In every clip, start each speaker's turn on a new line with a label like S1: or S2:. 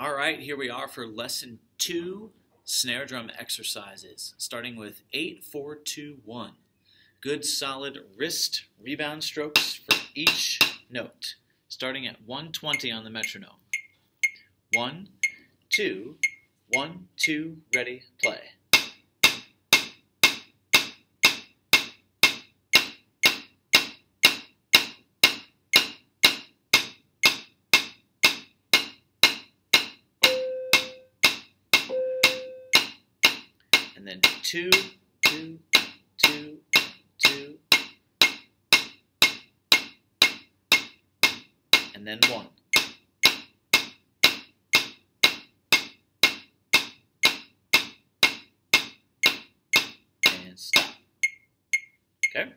S1: All right, here we are for lesson two snare drum exercises, starting with 8 4 2 1. Good solid wrist rebound strokes for each note, starting at 120 on the metronome. One, two, one, two, ready, play. And then two, two, two, two, and then one. And stop. Okay?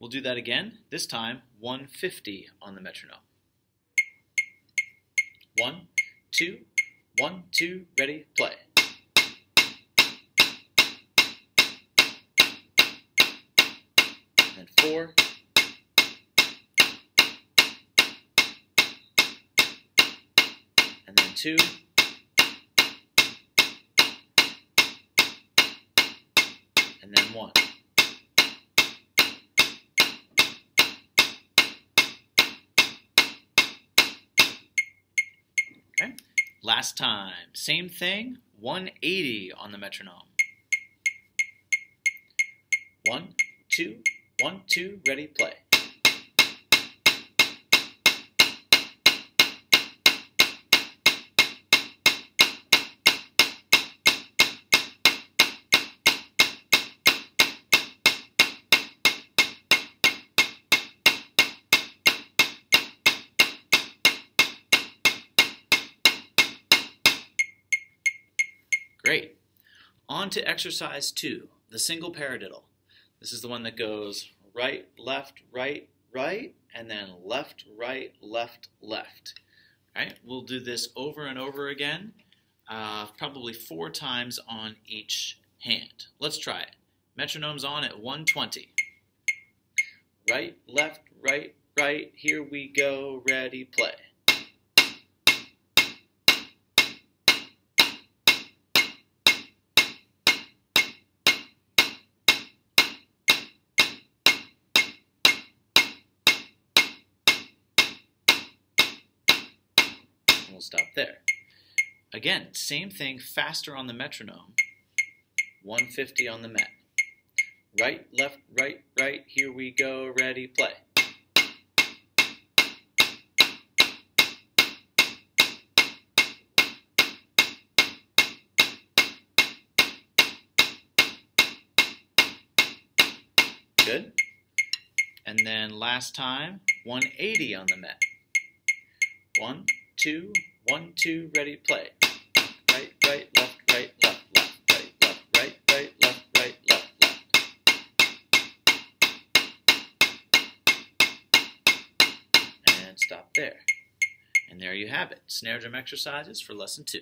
S1: We'll do that again, this time 150 on the metronome. One, two, one, two, ready, play. And four. And then two. And then one. Okay. Last time, same thing, 180 on the metronome. One, two, one, two, ready, play. Great. On to exercise two, the single paradiddle. This is the one that goes right, left, right, right, and then left, right, left, left. All right, we'll do this over and over again, uh, probably four times on each hand. Let's try it. Metronome's on at 120. Right, left, right, right. Here we go. Ready, play. We'll stop there. Again, same thing, faster on the metronome, 150 on the met. Right, left, right, right, here we go, ready, play. Good. And then last time, 180 on the met. One, two, one, two, ready, play. Right, right, left, right, left, left, right, left, right, right, left, right, left, left. And stop there. And there you have it, snare drum exercises for lesson two.